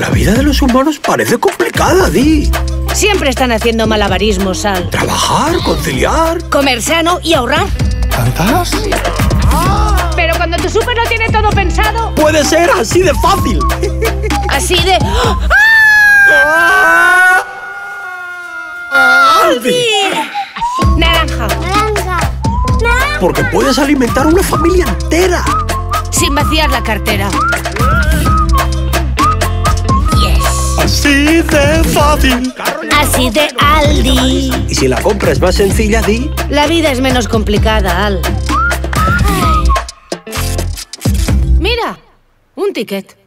La vida de los humanos parece complicada, Di. Siempre están haciendo malabarismos, Sal. Trabajar, conciliar. Comer sano y ahorrar. ¿Tantas? Pero cuando tu súper lo tiene todo pensado, Puede ser así de fácil. así de... Aldi. Naranja, Naranja. Naranja. Porque puedes alimentar una familia entera. sin vaciar la cartera. Así de fácil. Así de Aldi. Y si la compra es más sencilla, Di. La vida es menos complicada, Al. Mira, un ticket.